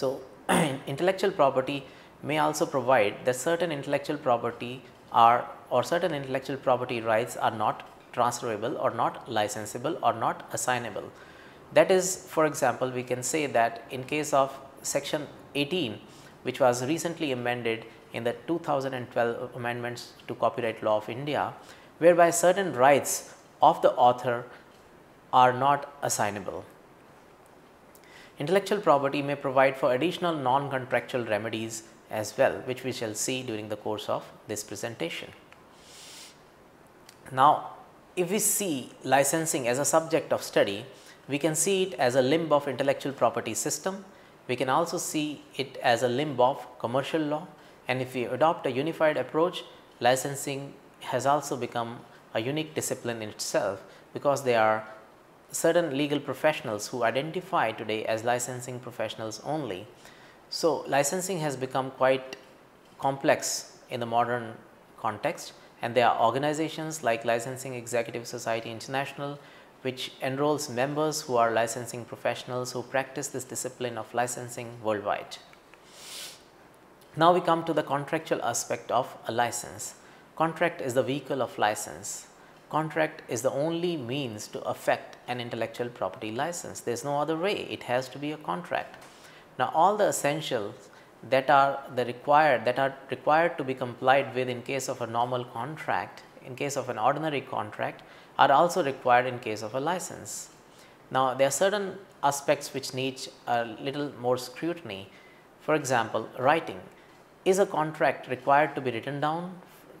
So, intellectual property may also provide that certain intellectual property are or certain intellectual property rights are not transferable or not licensable or not assignable. That is for example, we can say that in case of section 18 which was recently amended in the 2012 amendments to copyright law of India, whereby certain rights of the author are not assignable. Intellectual property may provide for additional non-contractual remedies as well, which we shall see during the course of this presentation. Now, if we see licensing as a subject of study, we can see it as a limb of intellectual property system. We can also see it as a limb of commercial law and if we adopt a unified approach, licensing has also become a unique discipline in itself because there are certain legal professionals who identify today as licensing professionals only. So, licensing has become quite complex in the modern context and there are organizations like Licensing Executive Society International which enrolls members who are licensing professionals who practice this discipline of licensing worldwide. Now, we come to the contractual aspect of a license. Contract is the vehicle of license contract is the only means to affect an intellectual property license. There is no other way, it has to be a contract. Now, all the essentials that are the required that are required to be complied with in case of a normal contract, in case of an ordinary contract are also required in case of a license. Now, there are certain aspects which need a little more scrutiny. For example, writing. Is a contract required to be written down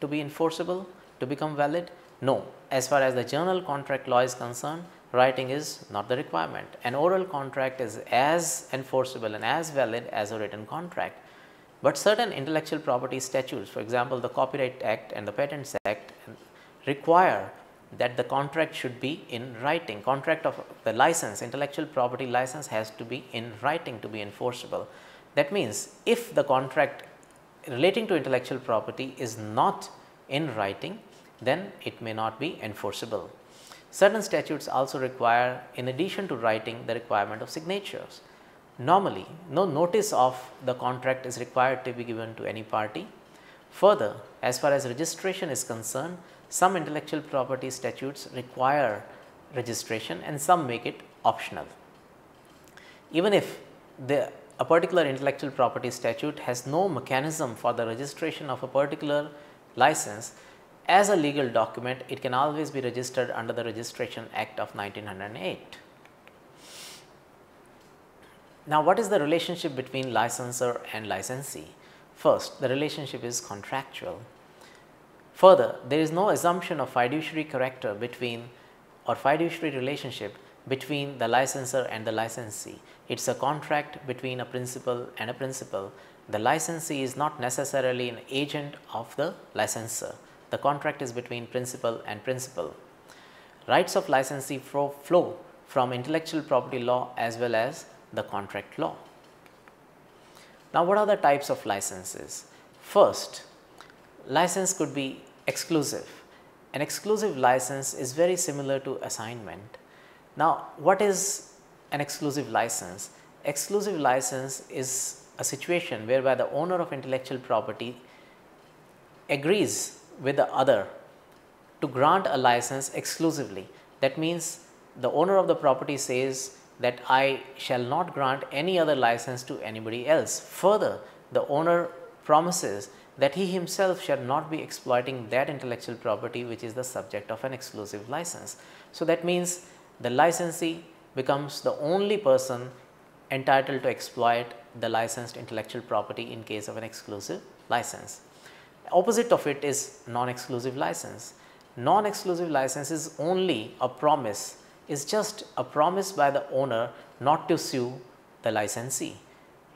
to be enforceable, to become valid? No, as far as the general contract law is concerned, writing is not the requirement. An oral contract is as enforceable and as valid as a written contract. But certain intellectual property statutes, for example, the Copyright Act and the Patents Act require that the contract should be in writing. Contract of the license, intellectual property license has to be in writing to be enforceable. That means, if the contract relating to intellectual property is not in writing, then it may not be enforceable. Certain statutes also require in addition to writing the requirement of signatures. Normally, no notice of the contract is required to be given to any party. Further, as far as registration is concerned, some intellectual property statutes require registration and some make it optional. Even if the a particular intellectual property statute has no mechanism for the registration of a particular license, as a legal document, it can always be registered under the Registration Act of 1908. Now, what is the relationship between licensor and licensee? First, the relationship is contractual. Further, there is no assumption of fiduciary character between or fiduciary relationship between the licensor and the licensee. It is a contract between a principal and a principal. The licensee is not necessarily an agent of the licensor the contract is between principal and principal. Rights of licensee flow from intellectual property law as well as the contract law. Now, what are the types of licenses? First, license could be exclusive. An exclusive license is very similar to assignment. Now, what is an exclusive license? Exclusive license is a situation whereby the owner of intellectual property agrees with the other to grant a license exclusively. That means the owner of the property says that I shall not grant any other license to anybody else. Further, the owner promises that he himself shall not be exploiting that intellectual property which is the subject of an exclusive license. So, that means the licensee becomes the only person entitled to exploit the licensed intellectual property in case of an exclusive license. Opposite of it is non-exclusive license. Non-exclusive license is only a promise, is just a promise by the owner not to sue the licensee.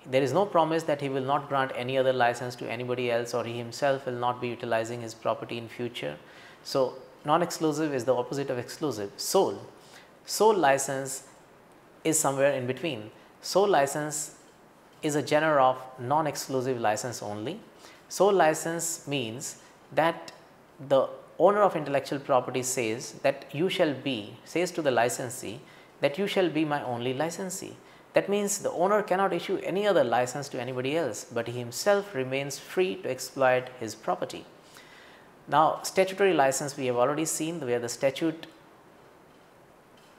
There is no promise that he will not grant any other license to anybody else or he himself will not be utilizing his property in future. So, non-exclusive is the opposite of exclusive. Sole, sole license is somewhere in between. Sole license is a genre of non-exclusive license only Sole license means that the owner of intellectual property says that you shall be, says to the licensee that you shall be my only licensee. That means the owner cannot issue any other license to anybody else, but he himself remains free to exploit his property. Now, statutory license we have already seen where the statute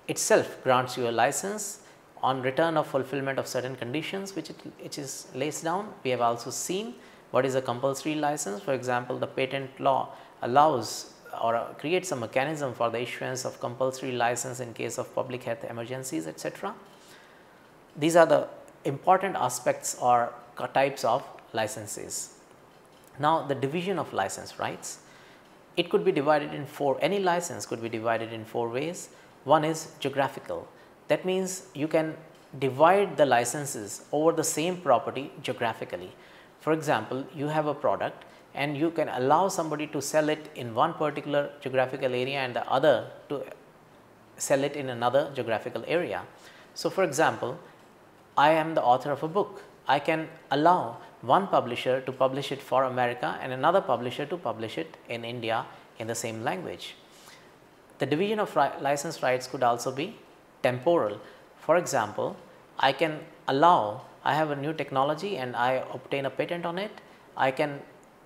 itself grants you a license on return of fulfillment of certain conditions which it which is lays down. We have also seen what is a compulsory license. For example, the patent law allows or creates a mechanism for the issuance of compulsory license in case of public health emergencies etc. These are the important aspects or types of licenses. Now, the division of license rights, it could be divided in four, any license could be divided in four ways. One is geographical, that means you can divide the licenses over the same property geographically. For example, you have a product and you can allow somebody to sell it in one particular geographical area and the other to sell it in another geographical area. So, for example, I am the author of a book. I can allow one publisher to publish it for America and another publisher to publish it in India in the same language. The division of license rights could also be temporal. For example, I can allow I have a new technology and I obtain a patent on it. I can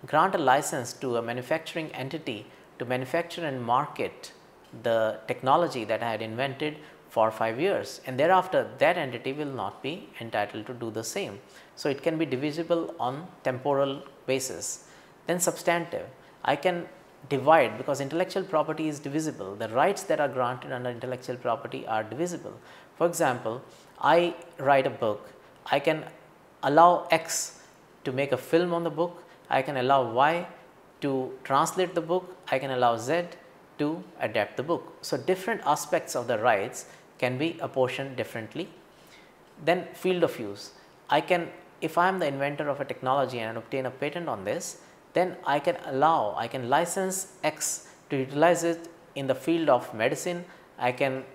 grant a license to a manufacturing entity to manufacture and market the technology that I had invented for 5 years and thereafter that entity will not be entitled to do the same. So, it can be divisible on temporal basis. Then substantive, I can divide because intellectual property is divisible. The rights that are granted under intellectual property are divisible. For example, I write a book, I can allow X to make a film on the book, I can allow Y to translate the book, I can allow Z to adapt the book. So, different aspects of the rights can be apportioned differently. Then field of use, I can if I am the inventor of a technology and obtain a patent on this, then I can allow, I can license X to utilize it in the field of medicine, I can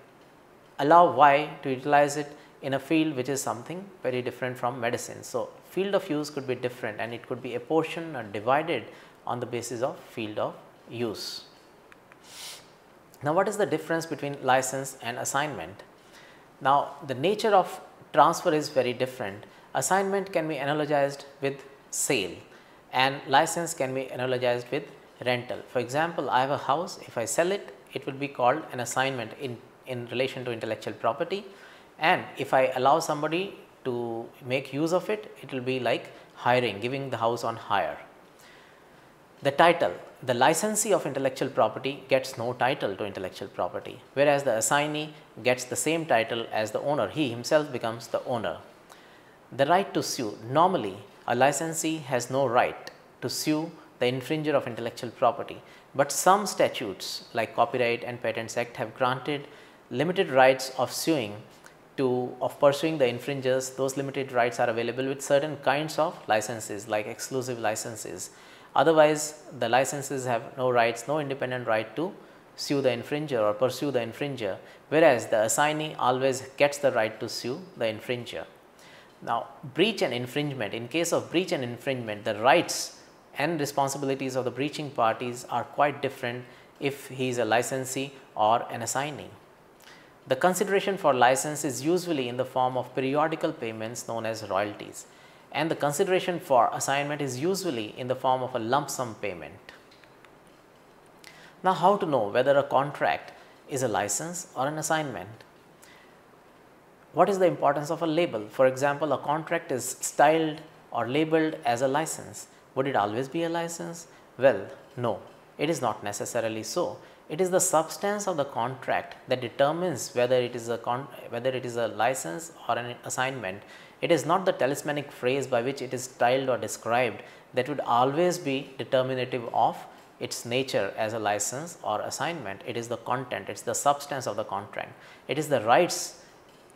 allow Y to utilize it in a field which is something very different from medicine. So, field of use could be different and it could be apportioned or divided on the basis of field of use. Now, what is the difference between license and assignment? Now, the nature of transfer is very different. Assignment can be analogized with sale and license can be analogized with rental. For example, I have a house, if I sell it, it will be called an assignment in, in relation to intellectual property and if I allow somebody to make use of it, it will be like hiring, giving the house on hire. The title, the licensee of intellectual property gets no title to intellectual property, whereas the assignee gets the same title as the owner, he himself becomes the owner. The right to sue, normally a licensee has no right to sue the infringer of intellectual property, but some statutes like Copyright and Patents Act have granted limited rights of suing to of pursuing the infringers those limited rights are available with certain kinds of licenses like exclusive licenses. Otherwise, the licenses have no rights no independent right to sue the infringer or pursue the infringer whereas, the assignee always gets the right to sue the infringer. Now, breach and infringement in case of breach and infringement the rights and responsibilities of the breaching parties are quite different if he is a licensee or an assignee. The consideration for license is usually in the form of periodical payments known as royalties and the consideration for assignment is usually in the form of a lump sum payment. Now, how to know whether a contract is a license or an assignment? What is the importance of a label? For example, a contract is styled or labeled as a license. Would it always be a license? Well, no, it is not necessarily so. It is the substance of the contract that determines whether it is a whether it is a license or an assignment. It is not the talismanic phrase by which it is styled or described that would always be determinative of its nature as a license or assignment. It is the content, it is the substance of the contract. It is the rights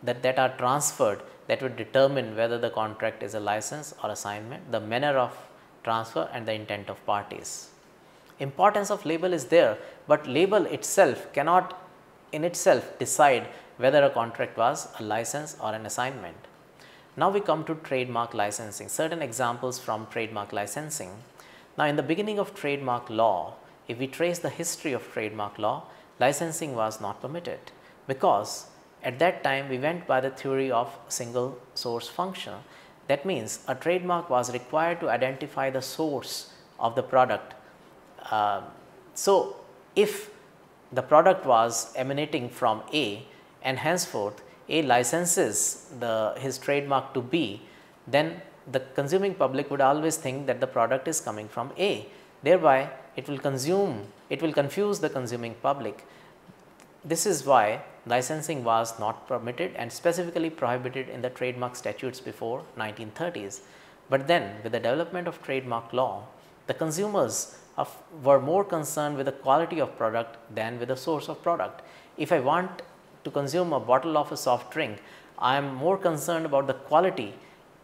that, that are transferred that would determine whether the contract is a license or assignment, the manner of transfer and the intent of parties. Importance of label is there, but label itself cannot in itself decide whether a contract was a license or an assignment. Now, we come to trademark licensing, certain examples from trademark licensing. Now, in the beginning of trademark law, if we trace the history of trademark law, licensing was not permitted because At that time we went by the theory of single source function. That means a trademark was required to identify the source of the product. Uh, so, if the product was emanating from A and henceforth A licenses the his trademark to B, then the consuming public would always think that the product is coming from A. Thereby, it will consume, it will confuse the consuming public. This is why licensing was not permitted and specifically prohibited in the trademark statutes before 1930s. But then with the development of trademark law, the consumers of, were more concerned with the quality of product than with the source of product. If I want to consume a bottle of a soft drink, I am more concerned about the quality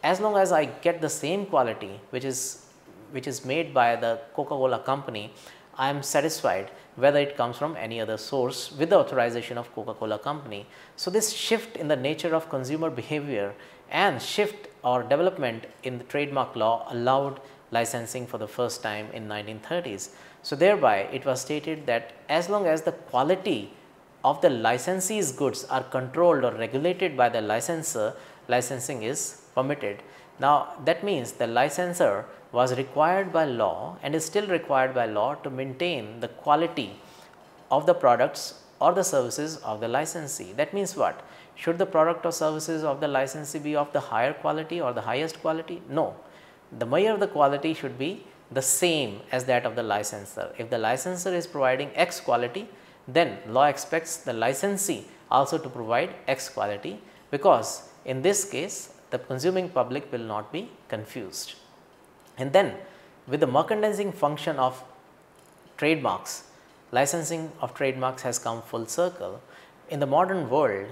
as long as I get the same quality which is which is made by the Coca-Cola company, I am satisfied whether it comes from any other source with the authorization of Coca-Cola company. So, this shift in the nature of consumer behavior and shift or development in the trademark law allowed licensing for the first time in 1930s. So, thereby it was stated that as long as the quality of the licensee's goods are controlled or regulated by the licensor, licensing is permitted. Now, that means the licensor was required by law and is still required by law to maintain the quality of the products or the services of the licensee. That means what? Should the product or services of the licensee be of the higher quality or the highest quality? No. The measure of the quality should be the same as that of the licensor. If the licensor is providing X quality, then law expects the licensee also to provide X quality because in this case the consuming public will not be confused. And then with the merchandising function of trademarks, licensing of trademarks has come full circle. In the modern world,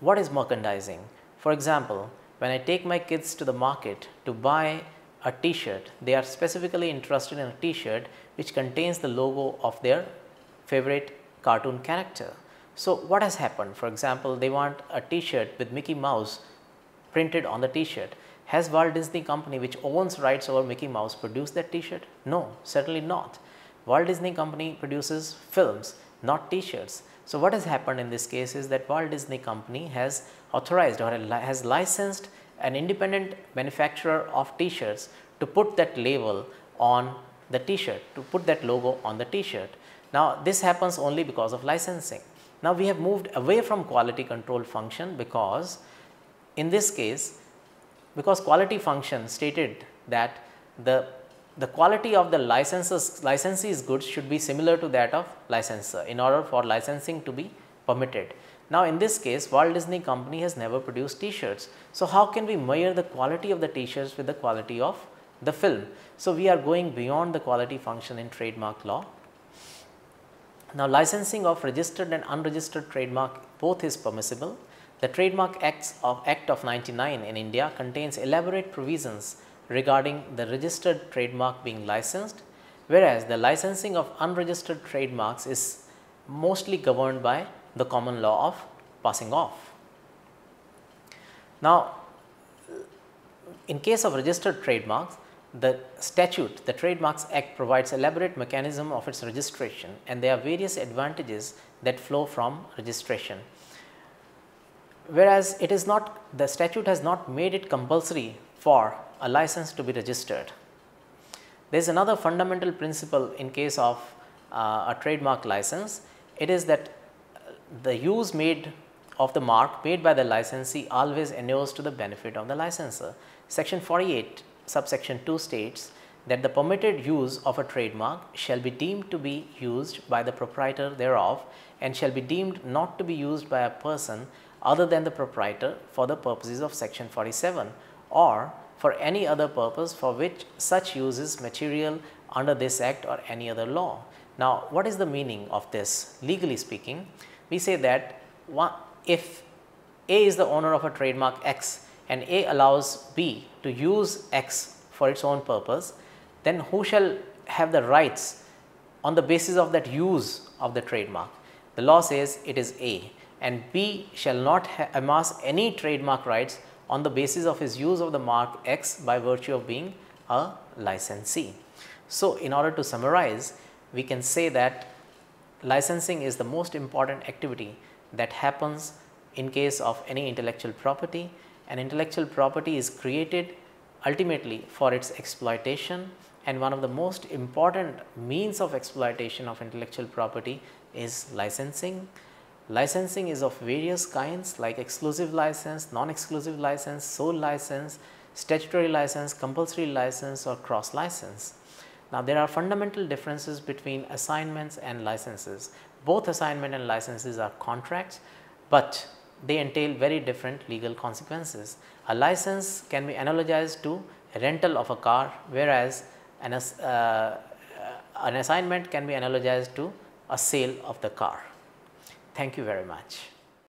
what is merchandising? For example, when I take my kids to the market to buy a t-shirt, they are specifically interested in a t-shirt which contains the logo of their favorite cartoon character. So, what has happened? For example, they want a t-shirt with Mickey Mouse printed on the t-shirt. Has Walt Disney Company which owns rights over Mickey Mouse produced that t-shirt? No, certainly not. Walt Disney Company produces films, not t-shirts. So, what has happened in this case is that Walt Disney Company has authorized or has licensed an independent manufacturer of t-shirts to put that label on the t-shirt, to put that logo on the t-shirt. Now, this happens only because of licensing. Now, we have moved away from quality control function because in this case because quality function stated that the the quality of the licenses licensee's goods should be similar to that of licensor in order for licensing to be permitted. Now, in this case Walt Disney company has never produced t-shirts. So, how can we measure the quality of the t-shirts with the quality of the film? So, we are going beyond the quality function in trademark law. Now, licensing of registered and unregistered trademark both is permissible the Trademark Acts of Act of 99 in India contains elaborate provisions regarding the registered trademark being licensed, whereas the licensing of unregistered trademarks is mostly governed by the common law of passing off. Now, in case of registered trademarks, the statute, the Trademarks Act provides elaborate mechanism of its registration and there are various advantages that flow from registration whereas it is not the statute has not made it compulsory for a license to be registered. There is another fundamental principle in case of uh, a trademark license, it is that the use made of the mark made by the licensee always inures to the benefit of the licensor. Section 48 subsection 2 states that the permitted use of a trademark shall be deemed to be used by the proprietor thereof and shall be deemed not to be used by a person other than the proprietor for the purposes of section 47 or for any other purpose for which such use is material under this act or any other law. Now, what is the meaning of this legally speaking? We say that if A is the owner of a trademark X and A allows B to use X for its own purpose, then who shall have the rights on the basis of that use of the trademark? The law says it is A and B shall not amass any trademark rights on the basis of his use of the mark X by virtue of being a licensee. So, in order to summarize, we can say that licensing is the most important activity that happens in case of any intellectual property. An intellectual property is created ultimately for its exploitation and one of the most important means of exploitation of intellectual property is licensing. Licensing is of various kinds like exclusive license, non-exclusive license, sole license, statutory license, compulsory license or cross license. Now, there are fundamental differences between assignments and licenses. Both assignment and licenses are contracts, but they entail very different legal consequences. A license can be analogized to a rental of a car, whereas an, uh, an assignment can be analogized to a sale of the car. Thank you very much.